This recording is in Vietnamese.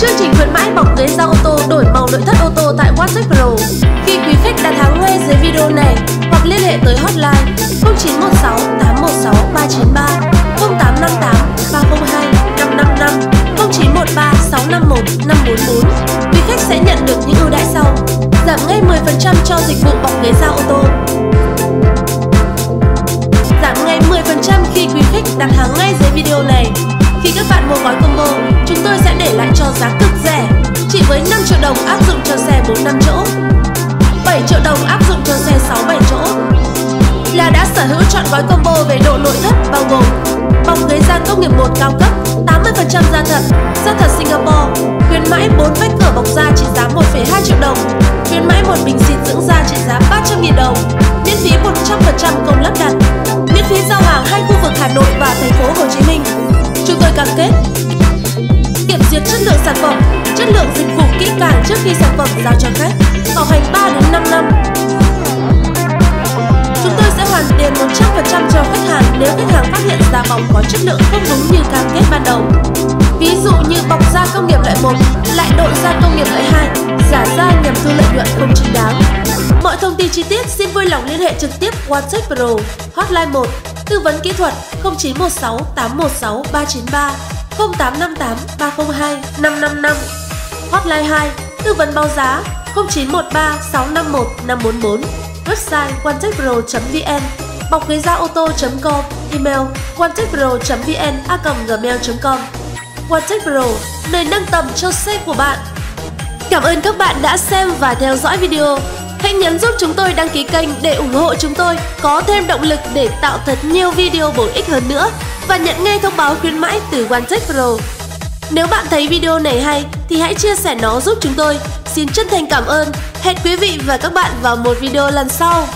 Chương trình khuyến mãi bọc ghế da ô tô đổi màu nội thất ô tô tại WhatsApp Pro. Khi quý khách đặt hàng ngay dưới video này hoặc liên hệ tới hotline 0916 816 393 0858 302 555 0913 651 544. Quý khách sẽ nhận được những ưu đãi sau: giảm ngay 10% cho dịch vụ bọc ghế da ô tô. Giảm ngay 10% khi quý khách đặt hàng ngay dưới video này. Khi các bạn mua gói combo, để giá cực rẻ, chỉ với 5 triệu đồng áp dụng cho xe 4 năm chỗ, 7 triệu đồng áp dụng cho xe 6 7 chỗ. Là đã sở hữu chọn gói combo về độ nội thất bao gồm bọc ghế da công nghiệp 1 cao cấp, 80% da thật, da thật Singapore, kỹ càng trước khi sản phẩm giao cho khách, bảo hành 3 đến 5 năm. Chúng tôi sẽ hoàn tiền 100% cho khách hàng nếu khách hàng phát hiện da bọc có chất lượng không đúng như cam kết ban đầu. Ví dụ như bọc da công nghiệp loại 1 lại độ da công nghiệp loại 2, giả da nhằm thu lợi nhuận không chính đáng. Mọi thông tin chi tiết xin vui lòng liên hệ trực tiếp WhatsApp Pro, hotline 1, tư vấn kỹ thuật 0916 816 393 0858 302 555 Hotline 2 Tư vấn báo giá 0913 651 544 Website quantechpro.vn Bọc ghế da ô tô.com Email quantechpro.vn a gmail.com Quantech nơi nâng tầm cho xe của bạn. Cảm ơn các bạn đã xem và theo dõi video. Hãy nhấn giúp chúng tôi đăng ký kênh để ủng hộ chúng tôi có thêm động lực để tạo thật nhiều video bổ ích hơn nữa và nhận ngay thông báo khuyến mãi từ OneTech Pro. Nếu bạn thấy video này hay thì hãy chia sẻ nó giúp chúng tôi. Xin chân thành cảm ơn. Hẹn quý vị và các bạn vào một video lần sau.